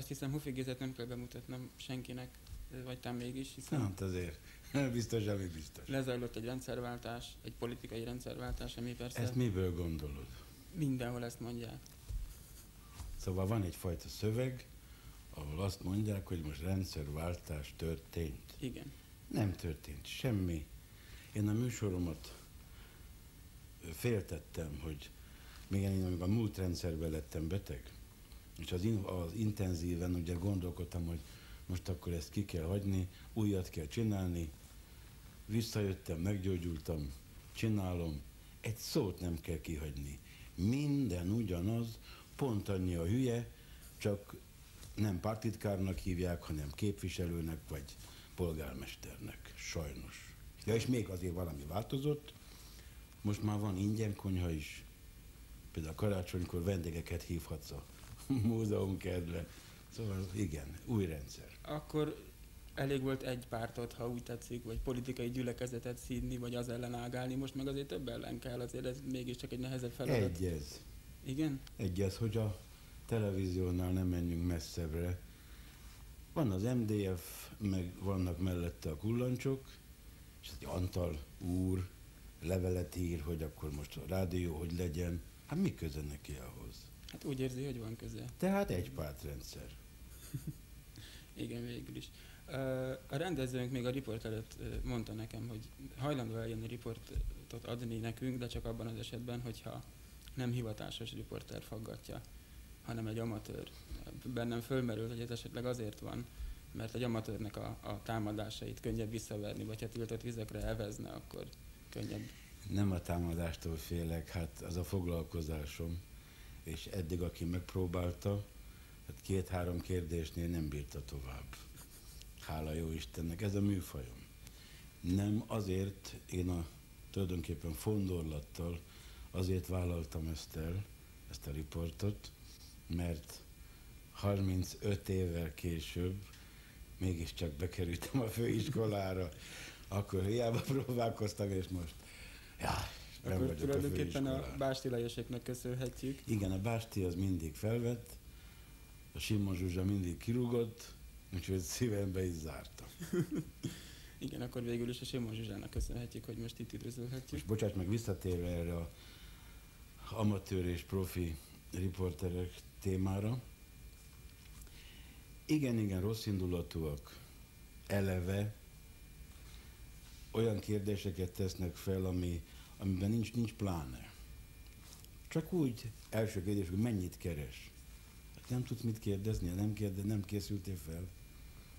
Azt hiszem, Hufi Gézet nem kell bemutatnom senkinek, vagy talán mégis, hiszen Hát azért, biztos, ami biztos. lezajlott egy rendszerváltás, egy politikai rendszerváltás, ami persze Ezt miből gondolod? mindenhol ezt mondják. Szóval van egyfajta szöveg, ahol azt mondják, hogy most rendszerváltás történt. Igen. Nem történt semmi. Én a műsoromat féltettem, hogy még én amikor a múlt rendszerben lettem beteg, és az, in, az intenzíven ugye gondolkodtam, hogy most akkor ezt ki kell hagyni, újat kell csinálni. Visszajöttem, meggyógyultam, csinálom, egy szót nem kell kihagyni. Minden ugyanaz, pont annyi a hülye, csak nem pártitkárnak hívják, hanem képviselőnek vagy polgármesternek, sajnos. Ja, és még azért valami változott, most már van ingyen konyha is, például karácsonykor vendégeket hívhatsz a múzeumkertbe. Szóval igen, új rendszer. Akkor elég volt egy pártot, ha úgy tetszik, vagy politikai gyülekezetet szídni, vagy az ellen ágálni, most meg azért több ellen kell, azért ez mégiscsak egy nehezebb feladat. Egyez. Igen? Egyez, hogy a televíziónál nem menjünk messzebbre. Van az MDF, meg vannak mellette a kullancsok, és egy Antal úr levelet ír, hogy akkor most a rádió hogy legyen. Hát mi köze neki ahhoz? Hát úgy érzi, hogy van köze. Tehát egy pártrendszer. Igen, végül is. A rendezőnk még a riport előtt mondta nekem, hogy hajlandó eljönni riportot adni nekünk, de csak abban az esetben, hogyha nem hivatásos riporter faggatja, hanem egy amatőr. Bennem fölmerült, hogy ez esetleg azért van, mert egy amatőrnek a, a támadásait könnyebb visszaverni, vagy ha tiltott vizekre evezne, akkor könnyebb. Nem a támadástól félek, hát az a foglalkozásom, és eddig, aki megpróbálta, hát két-három kérdésnél nem bírta tovább. Hála jó Istennek, ez a műfajom. Nem azért, én a tulajdonképpen fondorlattal azért vállaltam ezt el, ezt a riportot, mert 35 évvel később mégiscsak bekerültem a főiskolára, akkor hiába próbálkoztam, és most, ja, nem akkor vagyok a tulajdonképpen a, főiskolán. Básti Lajoseknek köszönhetjük. Igen, a Básti az mindig felvett, a Simon Zsuzsa mindig kirúgott, úgyhogy szívembe is zártam. Igen, akkor végül is a Simon Zsuzsának köszönhetjük, hogy most itt üdvözölhetjük. Most bocsáss meg, visszatérve erre a amatőr és profi riporterek témára. Igen, igen, rossz indulatúak, eleve olyan kérdéseket tesznek fel, ami, amiben nincs, nincs pláne. Csak úgy első kérdés, hogy mennyit keres. Hát nem tudsz mit kérdezni, nem, kérde, nem készültél fel.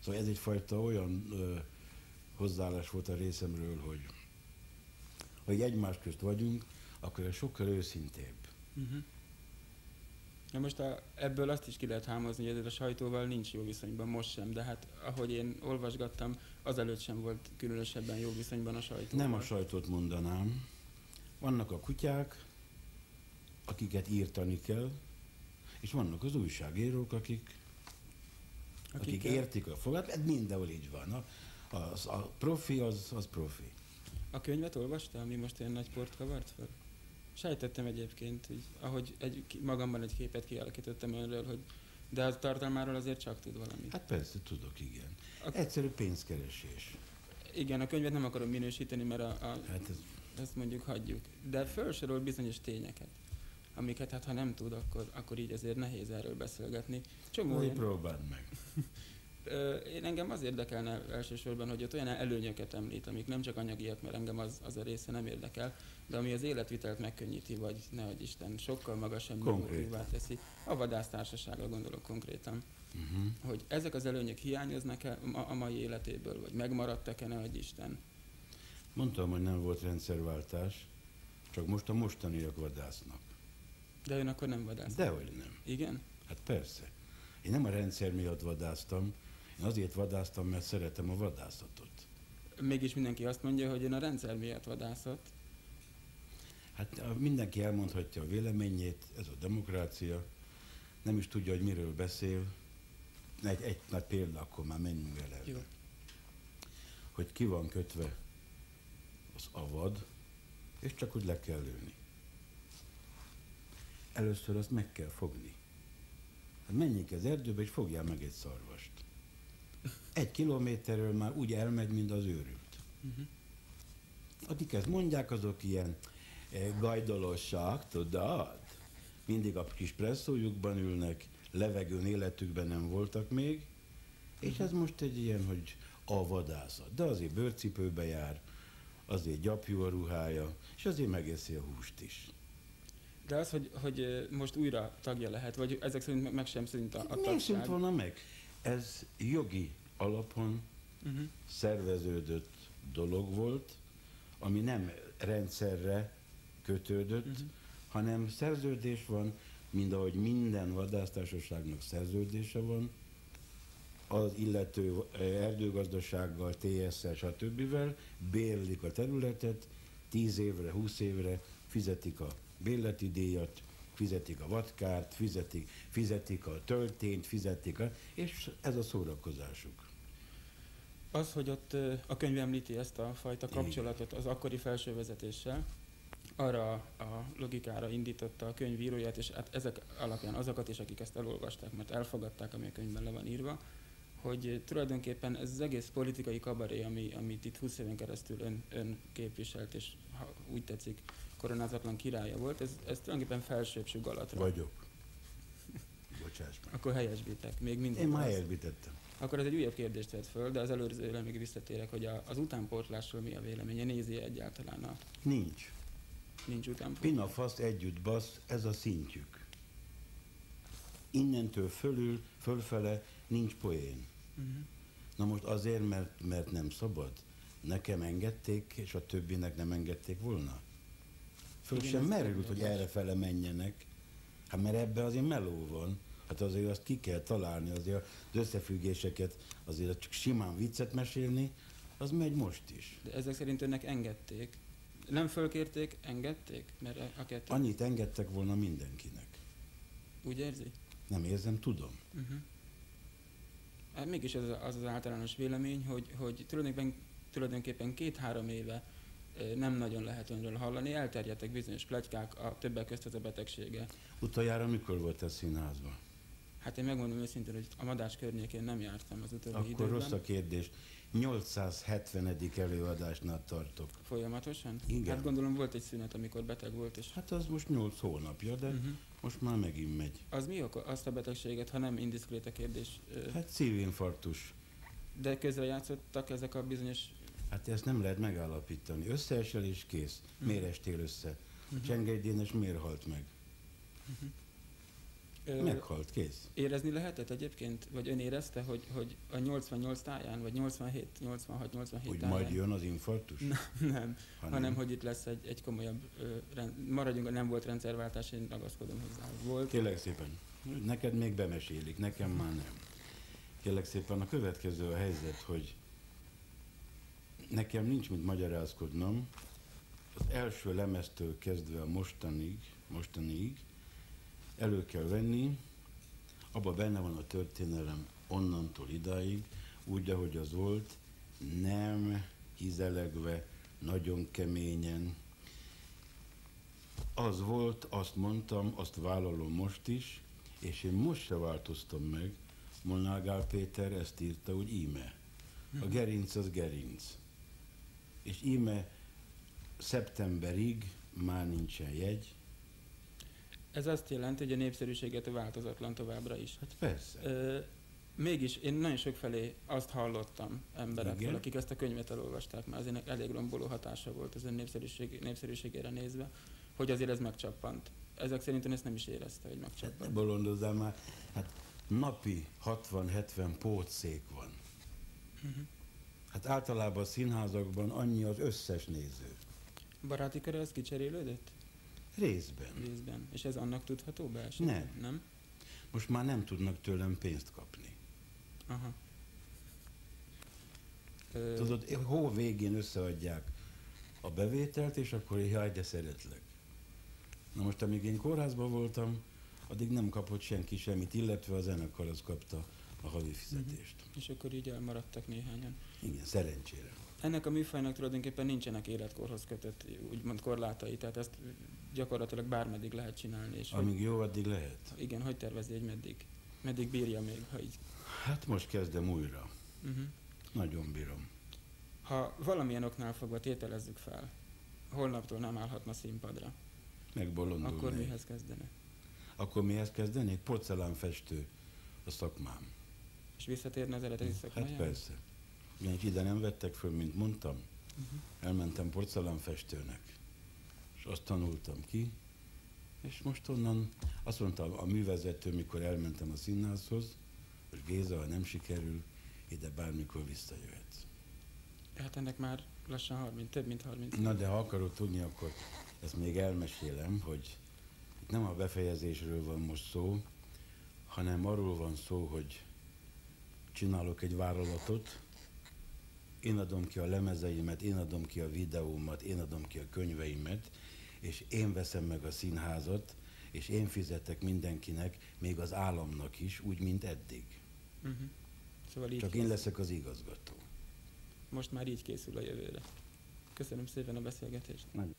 Szóval ez egyfajta olyan ö, hozzáállás volt a részemről, hogy hogy egymás közt vagyunk, akkor ez sokkal őszintébb. Uh-huh. Na most a, ebből azt is ki lehet hámozni, hogy ezért a sajtóval nincs jó viszonyban most sem, de hát ahogy én olvasgattam, azelőtt sem volt különösebben jó viszonyban a sajtóval. Nem a sajtót mondanám. Vannak a kutyák, akiket írtani kell, és vannak az újságírók, akik, akik, akik értik a fogat, ez mindenhol így van. A, az, a profi az, az profi. A könyvet olvasta, ami most ilyen nagy port kavart fel? Sejtettem egyébként, hogy ahogy egy, magamban egy képet kialakítottam önről, hogy de a tartalmáról azért csak tud valamit. Hát persze, tudok, igen. A- Egyszerű pénzkeresés. Igen, a könyvet nem akarom minősíteni, mert a, a, Hát ez, ezt mondjuk hagyjuk. De felsorol bizonyos tényeket, amiket hát ha nem tud, akkor, akkor így azért nehéz erről beszélgetni. Csomó olyan, próbáld meg. Én engem az érdekelne elsősorban, hogy ott olyan előnyöket említ, amik nem csak anyagiak, mert engem az, az a része nem érdekel, de ami az életvitelt megkönnyíti, vagy nehogy Isten, sokkal magasabb minőségűvá teszi. A vadásztársaságra gondolok konkrétan. Uh-huh. Hogy ezek az előnyök hiányoznak-e a, a mai életéből, vagy megmaradtak-e, nehogy Isten. Mondtam, hogy nem volt rendszerváltás, csak most a mostaniak vadásznak. De ön akkor nem vadász. Dehogy nem. Igen? Hát persze. Én nem a rendszer miatt vadáztam, én azért vadáztam, mert szeretem a vadászatot. Mégis mindenki azt mondja, hogy ön a rendszer miatt vadászott. Hát mindenki elmondhatja a véleményét, ez a demokrácia, nem is tudja, hogy miről beszél. Egy, egy nagy példa, akkor már menjünk el Jó. Hogy ki van kötve az a vad, és csak úgy le kell lőni. Először azt meg kell fogni. Hát menjünk az erdőbe, és fogjál meg egy szarvast. Egy kilométerről már úgy elmegy, mint az őrült. Uh-huh. Akik ezt mondják, azok ilyen eh, gajdolosság, tudod? Mindig a kis presszójukban ülnek, levegőn életükben nem voltak még, és ez most egy ilyen, hogy a vadászat. De azért bőrcipőbe jár, azért gyapjú a ruhája, és azért megeszi a húst is. De az, hogy, hogy most újra tagja lehet, vagy ezek szerint meg- sem szint a, a Nem szűnt tagság. volna meg. Ez jogi alapon Uh-huh. szerveződött dolog volt, ami nem rendszerre kötődött, Mhm. hanem szerződés van, mind ahogy minden vadásztársaságnak szerződése van, az illető eh, erdőgazdasággal, TS-szel, stb. bérlik a területet, 10 évre, 20 évre fizetik a bérleti díjat, fizetik a vadkárt, fizetik, fizetik a töltényt, fizetik a, és ez a szórakozásuk. Az, hogy ott ö, a könyv említi ezt a fajta kapcsolatot az akkori felsővezetéssel, arra a logikára indította a könyv íróját, és hát ezek alapján azokat is, akik ezt elolvasták, mert elfogadták, ami a könyvben le van írva, hogy ö, tulajdonképpen ez az egész politikai kabaré, ami, amit itt 20 éven keresztül ön, ön képviselt, és ha úgy tetszik, koronázatlan királya volt, ez, ez tulajdonképpen felsőbbső galatra. Vagyok. Bocsáss meg. Akkor helyesbitek, még mindig. Én már az. elvitettem. Akkor ez egy újabb kérdést vett föl, de az előzőre még visszatérek, hogy a, az utánpótlásról mi a véleménye, nézi egyáltalán a Nincs. nincs utánpótlás? Pinafasz együtt basz, ez a szintjük. Innentől fölül, fölfele nincs poén. Uh-huh. Na most azért, mert, mert nem szabad? Nekem engedték, és a többinek nem engedték volna? Föl Igen, sem merült, hogy érdekes. erre fele menjenek. Hát mert ebbe azért meló van. Hát azért azt ki kell találni, azért az összefüggéseket, azért csak simán viccet mesélni, az megy most is. De ezek szerint önnek engedték. Nem fölkérték, engedték? Mert a- a kettő... Annyit engedtek volna mindenkinek. Úgy érzi? Nem érzem, tudom. Uh-huh. Hát mégis az az, az általános vélemény, hogy, hogy tulajdonképpen, tulajdonképpen két-három éve nem nagyon lehet önről hallani, elterjedtek bizonyos plegykák, a többek közt az a betegsége. Utoljára mikor volt ez színházban? Hát én megmondom őszintén, hogy a madás környékén nem jártam az utóbbi Akkor időben. rossz a kérdés. 870. előadásnál tartok. Folyamatosan? Igen. Hát gondolom volt egy szünet, amikor beteg volt, és... Hát az most 8 hónapja, de Uh-huh. most már megint megy. Az mi oka azt a betegséget, ha nem indiszkrét a kérdés? Hát szívinfarktus. De közre játszottak ezek a bizonyos... Hát ezt nem lehet megállapítani. Összeesel és kész. Mhm. Miért estél össze? Mhm. Csengely Dénes miért halt meg? Ö, Meghalt, kész. Érezni lehetett egyébként? Vagy ön érezte, hogy, hogy a 88 táján, vagy 87, 86, 87 Hogy táján? majd jön az infarktus? Nem, hanem hogy itt lesz egy, egy komolyabb, ö, rend, maradjunk, nem volt rendszerváltás, én ragaszkodom hozzá. Volt. Kérlek szépen, neked még bemesélik, nekem már nem. Kérlek szépen, a következő a helyzet, hogy nekem nincs mit magyarázkodnom. Az első lemeztől kezdve a mostanig, mostanig elő kell venni, abban benne van a történelem onnantól idáig, úgy, ahogy az volt, nem hizelegve, nagyon keményen. Az volt, azt mondtam, azt vállalom most is, és én most se változtam meg. Molnár Péter ezt írta, hogy íme. A gerinc az gerinc. És íme szeptemberig már nincsen jegy. Ez azt jelenti, hogy a népszerűséget változatlan továbbra is. Hát persze. Ö, mégis én nagyon sok felé azt hallottam emberektől, Igen. akik ezt a könyvet elolvasták, mert azért elég romboló hatása volt az ön népszerűség, népszerűségére nézve, hogy azért ez megcsappant. Ezek szerint ön ezt nem is érezte, hogy Hát ne megcsappant. bolondozzál már. Hát napi 60-70 pótszék van. Uh-huh. Hát általában a színházakban annyi az összes néző. Baráti köre az kicserélődött Részben. részben, és ez annak tudható be? Nem. Nem? Most már nem tudnak tőlem pénzt kapni. Aha. Ö, Tudod, hó végén összeadják a bevételt, és akkor jaj, de szeretlek. Na most, amíg én kórházban voltam, addig nem kapott senki semmit, illetve a zenekar az kapta a havi fizetést. és akkor így elmaradtak néhányan. Igen, szerencsére. Ennek a műfajnak tulajdonképpen nincsenek életkorhoz kötött úgymond korlátai, tehát ezt gyakorlatilag bármeddig lehet csinálni. És hogy, Amíg jó, addig lehet. igen, hogy tervezi, hogy meddig? meddig bírja még, ha így... Hát most kezdem újra. Uh-huh. Nagyon bírom. Ha valamilyen oknál fogva tételezzük fel, holnaptól nem állhatna színpadra, Megbolondulnék. akkor mihez kezdene? Akkor mihez kezdenék? Porcelánfestő a szakmám. És visszatérne az eredeti Hát szakmájába? persze. Ugyanis ide nem vettek föl, mint mondtam. Uh-huh. Elmentem porcelánfestőnek. És azt tanultam ki. És most onnan azt mondta a művezető, mikor elmentem a színházhoz, hogy Géza, ha nem sikerül, ide bármikor visszajöhetsz. Hát ennek már lassan 30, több mint 30 Na de ha akarod tudni, akkor ezt még elmesélem, hogy itt nem a befejezésről van most szó, hanem arról van szó, hogy csinálok egy vállalatot, én adom ki a lemezeimet, én adom ki a videómat, én adom ki a könyveimet, és én veszem meg a színházat, és én fizetek mindenkinek, még az államnak is, úgy, mint eddig. Uh-huh. Szóval így Csak én készül. leszek az igazgató. Most már így készül a jövőre. Köszönöm szépen a beszélgetést. Nagyon